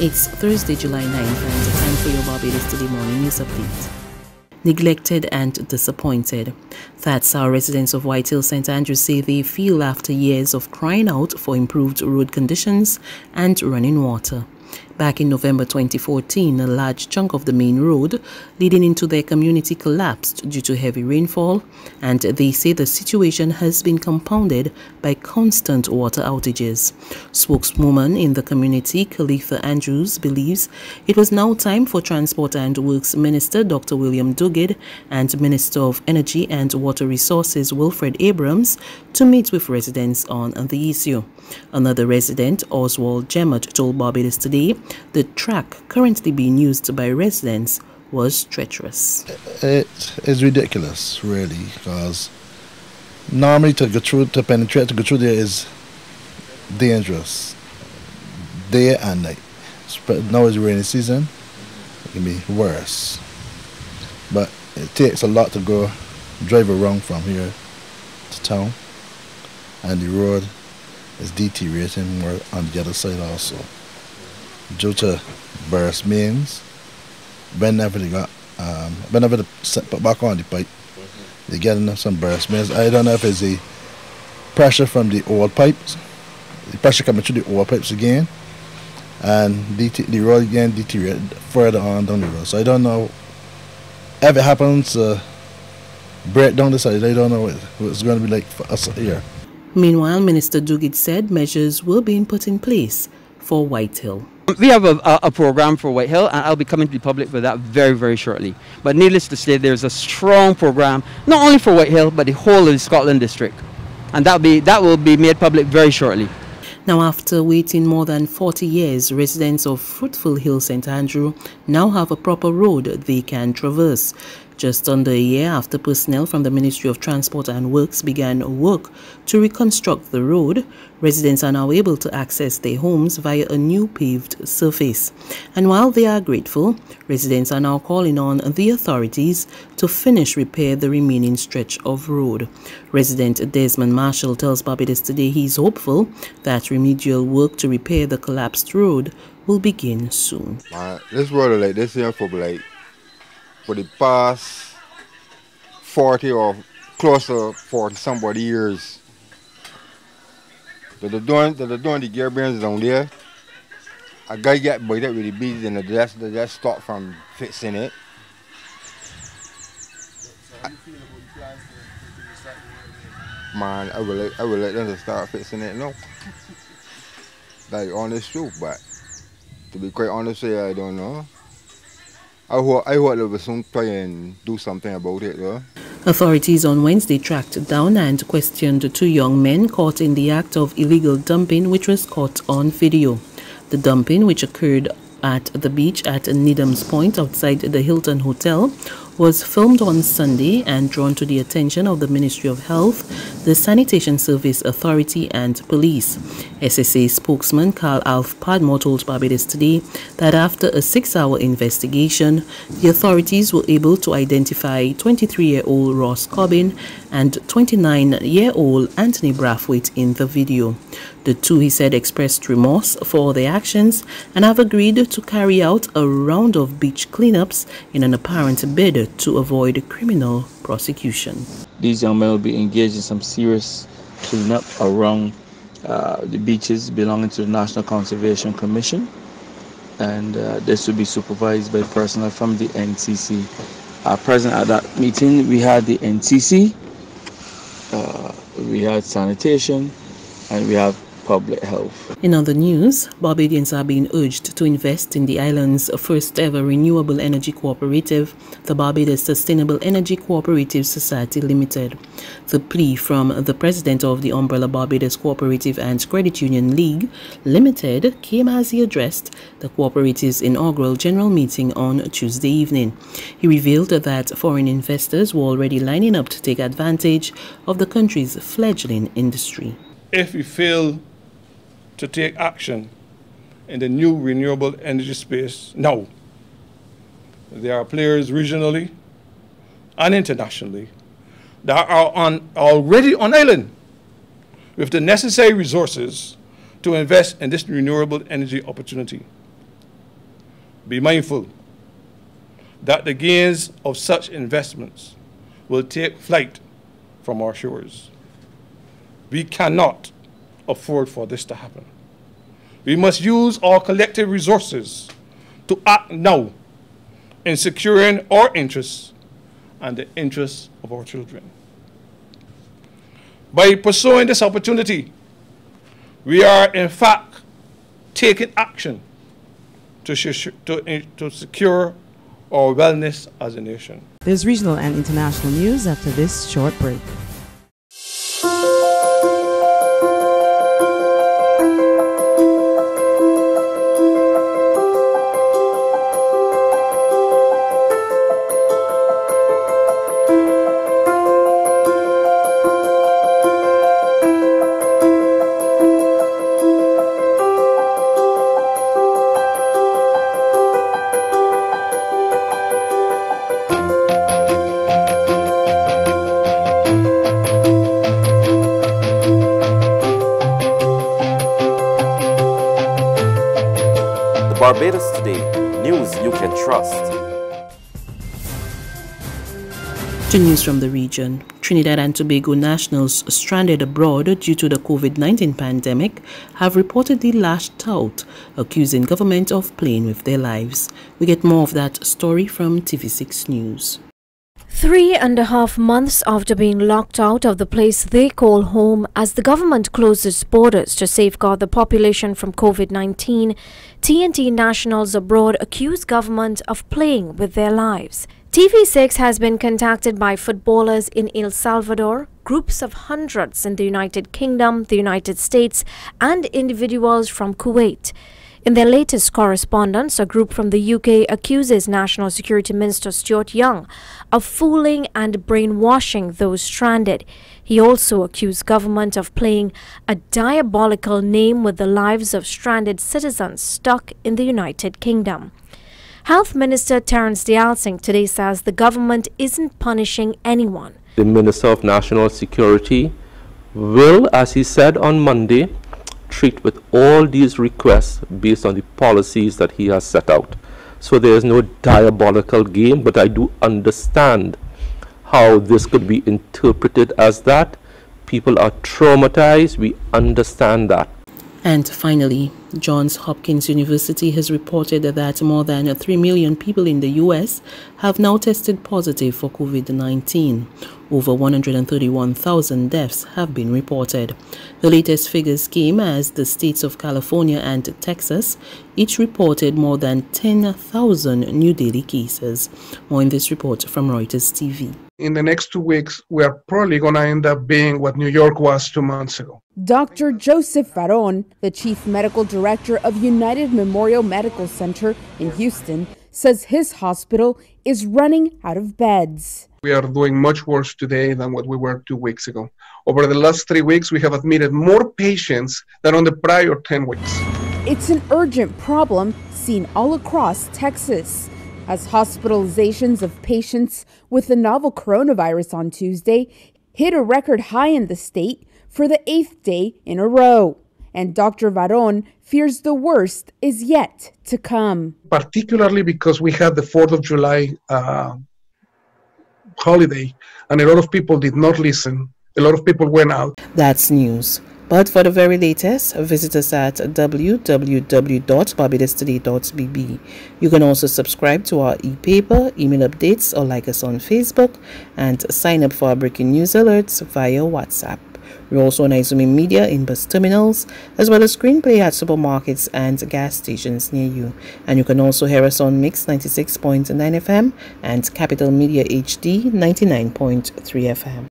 It's Thursday, July 9th, and time for your Barbados Today morning news update. Neglected and disappointed. That's how residents of White Hill St. Andrews say they feel after years of crying out for improved road conditions and running water. Back in November 2014, a large chunk of the main road leading into their community collapsed due to heavy rainfall, and they say the situation has been compounded by constant water outages. Spokeswoman in the community, Khalifa Andrews, believes it was now time for Transport and Works Minister Dr. William Duguid and Minister of Energy and Water Resources Wilfred Abrahams to meet with residents on the issue. Another resident, Oswald Jemmett, told Barbados Today the track currently being used by residents was treacherous. It is ridiculous, really, because normally to go through, to penetrate, to go through there is dangerous, day and night. Now it's rainy season, it can be worse. But it takes a lot to go drive around from here to town, and the road is deteriorating more on the other side also due to burst mains. Whenever they got, um, whenever they put back on the pipe, they getting some burst mains. I don't know if it's the pressure from the old pipes, the pressure coming through the old pipes again, and the, the road again deteriorated further on down the road. So I don't know if it happens uh, break down the side. I don't know what, what it's going to be like for us here. Meanwhile, Minister Duguid said measures were being put in place for Whitehill. We have a, a, a, program for Whitehill, and I'll be coming to the public with that very, very shortly. But needless to say, there's a strong program, not only for Whitehill, but the whole of the Scotland district. And that be, that will be made public very shortly. Now, after waiting more than 40 years, residents of Fruitful Hill St. Andrew now have a proper road they can traverse. Just under a year after personnel from the Ministry of Transport and Works began work to reconstruct the road, residents are now able to access their homes via a new paved surface. And while they are grateful, residents are now calling on the authorities to finish repair the remaining stretch of road. Resident Desmond Marshall tells Barbados today he's hopeful that remedial work to repair the collapsed road will begin soon. Uh, this road like this here for like for the past 40 or close to 40 somebody years. That they're doing, that they're doing the gear bearings down there. A guy get by that with the beads and they just, they just stop from fixing it. Man, I will let, I will let them start fixing it now. like honest truth, but to be quite honest, I don't know. I hope, I hope they will soon try and do something about it though. Authorities on Wednesday tracked down and questioned two young men caught in the act of illegal dumping which was caught on video. The dumping, which occurred at the beach at Needham's Point outside the Hilton Hotel, was filmed on Sunday and drawn to the attention of the Ministry of Health, the Sanitation Service Authority and police. SSA spokesman Carl Alf Padmore told Barbados today that after a six-hour investigation, the authorities were able to identify 23-year-old Ross Cobbin and 29-year-old Anthony Brathwaite in the video. The two, he said, expressed remorse for their actions and have agreed to carry out a round of beach cleanups in an apparent bid to avoid criminal prosecution. These young men will be engaged in some serious cleanup around uh, the beaches belonging to the National Conservation Commission, and uh, this will be supervised by personnel from the NCC. Uh, present at that meeting, we had the NCC, uh, we had sanitation, and we have public health. In other news, Barbadians are being urged to invest in the island's first ever renewable energy cooperative, the Barbados Sustainable Energy Cooperative Society Limited. The plea from the president of the Umbrella Barbados Cooperative and Credit Union League Limited came as he addressed the cooperative's inaugural general meeting on Tuesday evening. He revealed that foreign investors were already lining up to take advantage of the country's fledgling industry. If we fail to take action in the new renewable energy space now. There are players regionally and internationally that are on, already on island with the necessary resources to invest in this renewable energy opportunity. be mindful that the gains of such investments will take flight from our shores. We cannot afford for this to happen. We must use our collective resources to act now in securing our interests and the interests of our children. By pursuing this opportunity, we are in fact taking action to, to, to secure our wellness as a nation. There's regional and international news after this short break. Barbados Today, news you can trust. To news from the region, Trinidad and Tobago nationals stranded abroad due to the COVID-19 pandemic have reportedly lashed out, accusing government of playing with their lives. We get more of that story from TV6 News. Three and a half months after being locked out of the place they call home as the government closes borders to safeguard the population from COVID-19, TNT nationals abroad accuse government of playing with their lives. TV6 has been contacted by footballers in El Salvador, groups of hundreds in the United Kingdom, the United States, and individuals from Kuwait. In their latest correspondence, a group from the UK accuses National Security Minister Stuart Young of fooling and brainwashing those stranded. He also accused government of playing a diabolical name with the lives of stranded citizens stuck in the United Kingdom. Health Minister Terence Deyalsingh today says the government isn't punishing anyone. The Minister of National Security will, as he said on Monday, treat with all these requests based on the policies that he has set out. So there is no diabolical game, but I do understand how this could be interpreted as that. People are traumatized. We understand that. And finally, Johns Hopkins University has reported that more than 3 million people in the U.S. have now tested positive for COVID-19. Over 131,000 deaths have been reported. The latest figures came as the states of California and Texas each reported more than 10,000 new daily cases. More in this report from Reuters TV in the next two weeks, we are probably going to end up being what New York was two months ago. Dr. Joseph Varon, the chief medical director of United Memorial Medical Center in Houston, says his hospital is running out of beds. We are doing much worse today than what we were two weeks ago. Over the last three weeks, we have admitted more patients than on the prior 10 weeks. It's an urgent problem seen all across Texas as hospitalizations of patients with the novel coronavirus on Tuesday hit a record high in the state for the eighth day in a row. And Dr. Varon fears the worst is yet to come. Particularly because we had the 4th of July uh, holiday, and a lot of people did not listen. A lot of people went out. That's news. But for the very latest, visit us at www.barbadostoday.bb. You can also subscribe to our e-paper, email updates, or like us on Facebook, and sign up for our breaking news alerts via WhatsApp. We're also on Izumi Media in bus terminals, as well as screenplay at supermarkets and gas stations near you. And you can also hear us on Mix 96.9 FM and Capital Media HD 99.3 FM.